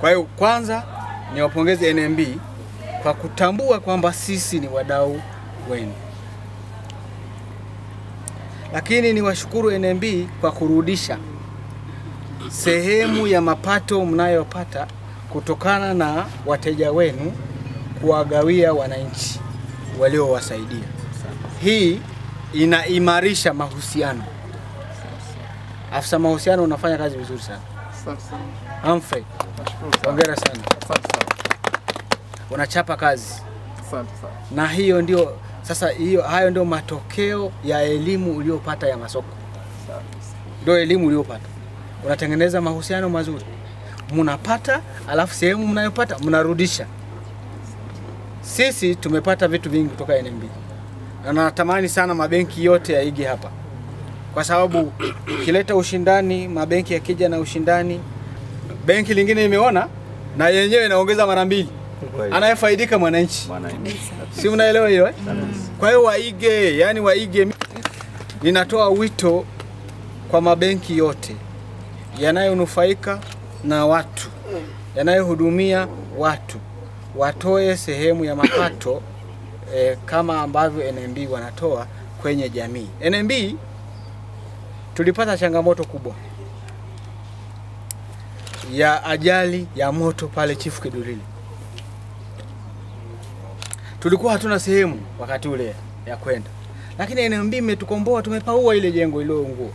Kwa hiyo kwanza niwapongeze NMB kwa kutambua kwamba sisi ni wadau wenu, lakini niwashukuru NMB kwa kurudisha sehemu ya mapato mnayopata kutokana na wateja wenu kuwagawia wananchi waliowasaidia. Hii inaimarisha mahusiano. Afisa mahusiano unafanya kazi vizuri sana. Humphrey, hongera sana, Asante sana. unachapa kazi Asante sana. na hiyo ndio sasa, hiyo hayo ndio matokeo ya elimu uliyopata ya masoko, ndio elimu uliyopata. Unatengeneza mahusiano mazuri, mnapata, alafu sehemu mnayopata mnarudisha. Sisi tumepata vitu vingi kutoka NMB na natamani sana mabenki yote yaige hapa, kwa sababu ukileta ushindani, mabenki yakija na ushindani, benki lingine imeona na yenyewe inaongeza mara mbili, anayefaidika mwananchi si mnaelewa hiyo eh? Kwa hiyo waige, yani waige. Ninatoa wito kwa mabenki yote yanayonufaika na watu, yanayohudumia watu, watoe sehemu ya mapato eh, kama ambavyo NMB wanatoa kwenye jamii. NMB tulipata changamoto kubwa ya ajali ya moto pale Chifu Kidulili tulikuwa hatuna sehemu wakati ule ya kwenda, lakini NMB imetukomboa, tumepaua ile jengo iliyoungua.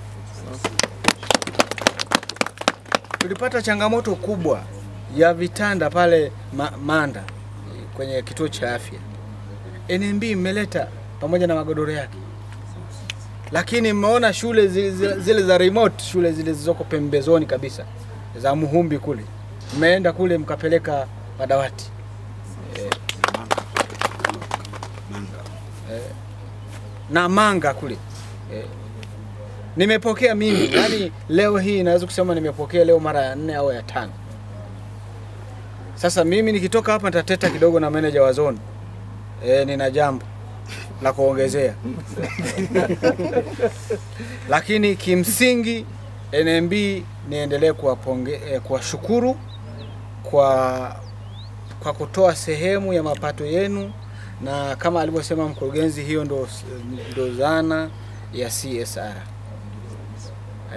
Tulipata changamoto kubwa ya vitanda pale ma Manda kwenye kituo cha afya. NMB imeleta pamoja na magodoro yake, lakini mmeona shule zile, zile, za remote, shule zile zilizoko pembezoni kabisa za Muhumbi kule, mmeenda kule mkapeleka madawati. Na Manga kule. Eh. Nimepokea mimi. Yani, leo hii naweza kusema nimepokea leo mara ya nne au ya tano. Sasa mimi nikitoka hapa nitateta kidogo na meneja wa zone. Eh, nina jambo la kuongezea. Lakini kimsingi NMB niendelee eh, kuwashukuru kwa kwa kutoa sehemu ya mapato yenu na kama alivyosema mkurugenzi, hiyo ndo, ndo zana ya CSR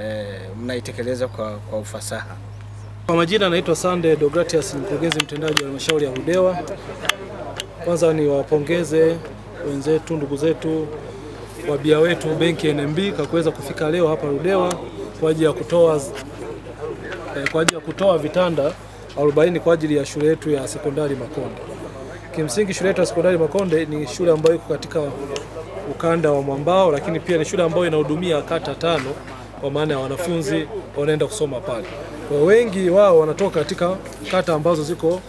e, mnaitekeleza kwa, kwa ufasaha. Kwa majina anaitwa Sande Dogratius, mkurugenzi mtendaji wa halmashauri ya Ludewa. Kwanza ni wapongeze wenzetu, ndugu zetu, wabia wetu benki NMB kwa kuweza kufika leo hapa Ludewa kwa ajili ya kutoa eh, kwa ajili ya kutoa vitanda 40 kwa ajili ya shule yetu ya sekondari Makonde. Kimsingi shule yetu ya sekondari Makonde ni shule ambayo iko katika ukanda wa mwambao, lakini pia ni shule ambayo inahudumia kata tano, kwa maana ya wanafunzi wanaenda kusoma pale. Kwa wengi wao wanatoka katika kata ambazo ziko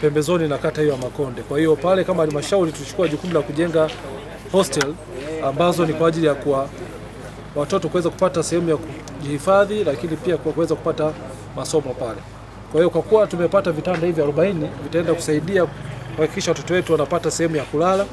pembezoni na kata hiyo ya Makonde. Kwa hiyo pale kama halmashauri tulichukua jukumu la kujenga hostel ambazo ni kwa ajili ya kuwa watoto kuweza kupata sehemu ya kujihifadhi, lakini pia kwa kuweza kupata masomo pale. Kwa hiyo kwa kuwa tumepata vitanda hivi 40 vitaenda kusaidia kuhakikisha watoto wetu wanapata sehemu ya kulala,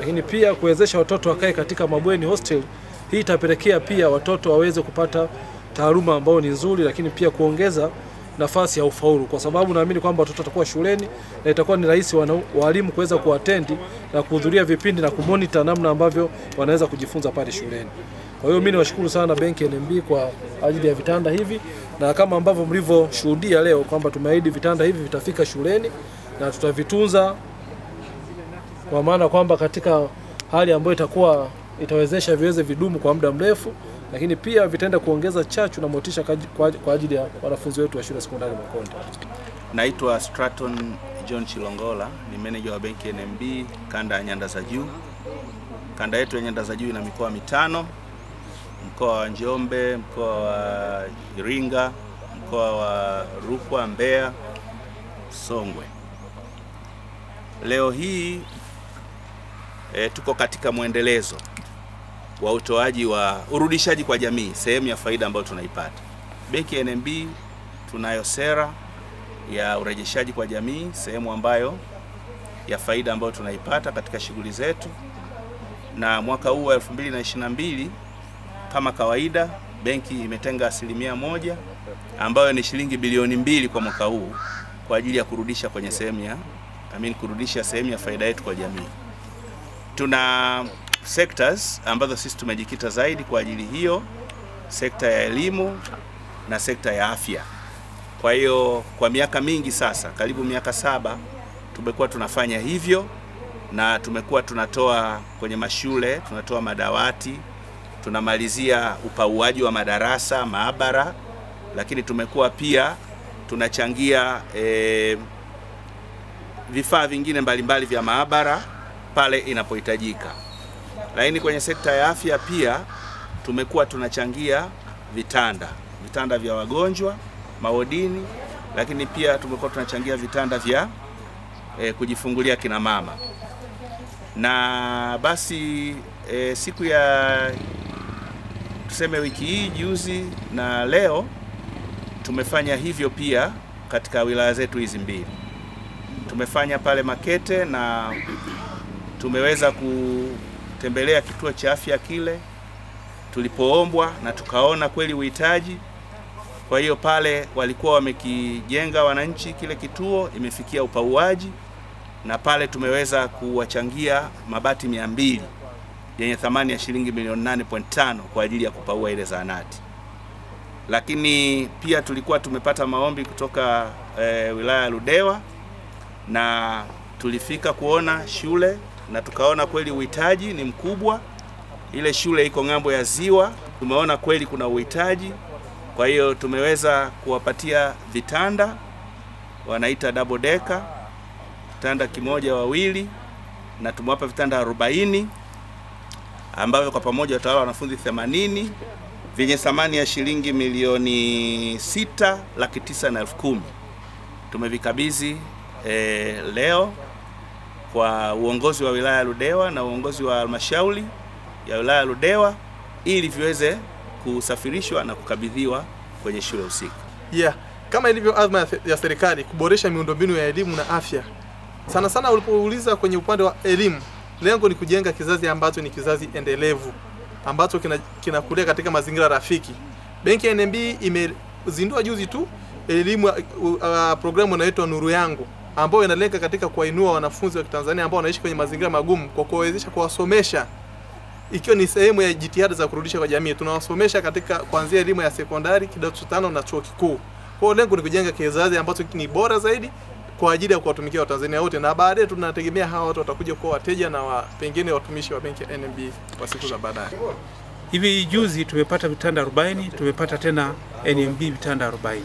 lakini pia kuwezesha watoto wakae katika mabweni hostel. Hii itapelekea pia watoto waweze kupata taaluma ambayo ni nzuri, lakini pia kuongeza nafasi ya ufaulu, kwa sababu naamini kwamba watoto watakuwa shuleni na itakuwa ni rahisi walimu kuweza kuatendi na kuhudhuria vipindi na kumonita namna ambavyo wanaweza kujifunza pale shuleni. Kwa hiyo mimi niwashukuru sana benki NMB kwa ajili ya vitanda hivi, na kama ambavyo mlivyoshuhudia leo kwamba tumeahidi vitanda hivi vitafika shuleni na tutavitunza kwa maana kwamba katika hali ambayo itakuwa itawezesha viweze vidumu kwa muda mrefu, lakini pia vitaenda kuongeza chachu na motisha kwa ajili ya wanafunzi wetu wa shule sekondari Makonde. Naitwa Straton John Chilongola, ni meneja wa benki NMB kanda ya nyanda za juu. Kanda yetu ya nyanda za juu ina mikoa mitano: mkoa wa Njombe, mkoa wa Iringa, mkoa wa Rukwa, Mbeya, Songwe. Leo hii e, tuko katika mwendelezo wa utoaji wa urudishaji kwa jamii, sehemu ya faida ambayo tunaipata. Benki ya NMB tunayo sera ya urejeshaji kwa jamii, sehemu ambayo ya faida ambayo tunaipata katika shughuli zetu, na mwaka huu wa 2022 kama kawaida benki imetenga asilimia moja ambayo ni shilingi bilioni mbili kwa mwaka huu kwa ajili ya kurudisha kwenye sehemu ya I mean, kurudisha sehemu ya faida yetu kwa jamii. Tuna sectors ambazo sisi tumejikita zaidi kwa ajili hiyo, sekta ya elimu na sekta ya afya. Kwa hiyo kwa miaka mingi sasa, karibu miaka saba, tumekuwa tunafanya hivyo na tumekuwa tunatoa kwenye mashule, tunatoa madawati, tunamalizia upauaji wa madarasa, maabara, lakini tumekuwa pia tunachangia e, vifaa vingine mbalimbali vya maabara pale inapohitajika. Lakini kwenye sekta ya afya pia tumekuwa tunachangia vitanda, vitanda vya wagonjwa mawodini, lakini pia tumekuwa tunachangia vitanda vya e, kujifungulia kina mama. Na basi e, siku ya tuseme wiki hii juzi na leo tumefanya hivyo pia katika wilaya zetu hizi mbili. Tumefanya pale Makete na tumeweza kutembelea kituo cha afya kile tulipoombwa na tukaona kweli uhitaji. Kwa hiyo pale walikuwa wamekijenga wananchi kile kituo, imefikia upauaji na pale tumeweza kuwachangia mabati mia mbili yenye thamani ya shilingi milioni 8.5 kwa ajili ya kupaua ile zahanati. Lakini pia tulikuwa tumepata maombi kutoka e, wilaya ya Ludewa na tulifika kuona shule na tukaona kweli uhitaji ni mkubwa. Ile shule iko ng'ambo ya ziwa, tumeona kweli kuna uhitaji. Kwa hiyo tumeweza kuwapatia vitanda wanaita double decker, vitanda kimoja wawili, na tumewapa vitanda 40 ambavyo kwa pamoja watawala wanafunzi 80 vyenye thamani ya shilingi milioni sita laki tisa na elfu kumi tumevikabidhi e, leo kwa uongozi wa wilaya ya Ludewa na uongozi wa halmashauri ya wilaya ya Ludewa ili viweze kusafirishwa na kukabidhiwa kwenye shule husika. Yeah, kama ilivyo azma ya, ya serikali kuboresha miundombinu ya elimu na afya, sana sana ulipouliza kwenye upande wa elimu, lengo ni kujenga kizazi ambacho ni kizazi endelevu ambacho kinakulia kina katika mazingira rafiki. Benki ya NMB imezindua juzi tu elimu uh, uh, programu inaitwa Nuru Yangu ambayo inalenga katika kuwainua wanafunzi wa Kitanzania ambao wanaishi kwenye mazingira magumu kwa kuwawezesha kuwasomesha ikiwa ni sehemu ya jitihada za kurudisha kwa jamii. Tunawasomesha katika kuanzia elimu ya sekondari, kidato cha tano na chuo kikuu. Kwa lengo ni kujenga kizazi ambacho ni bora zaidi kwa ajili ya kuwatumikia Watanzania wote, na baadaye tunategemea hawa watu watakuja kuwa wateja na wa, pengine watumishi wa benki ya NMB kwa siku za baadaye. Hivi juzi tumepata vitanda 40, tumepata tena NMB vitanda 40,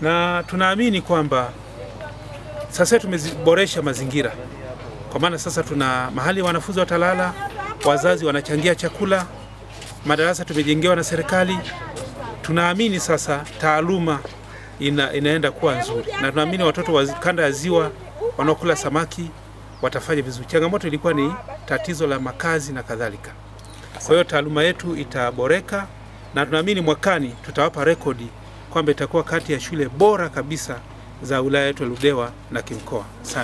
na tunaamini kwamba sasa tumeboresha mazingira, kwa maana sasa tuna mahali wanafunzi watalala, wazazi wanachangia chakula, madarasa tumejengewa na serikali. Tunaamini sasa taaluma ina, inaenda kuwa nzuri, na tunaamini watoto wa kanda ya ziwa wanaokula samaki watafanya vizuri. Changamoto ilikuwa ni tatizo la makazi na kadhalika. Kwa hiyo taaluma yetu itaboreka na tunaamini mwakani tutawapa rekodi kwamba itakuwa kati ya shule bora kabisa za wilaya yetu ya Ludewa na kimkoa. Asante.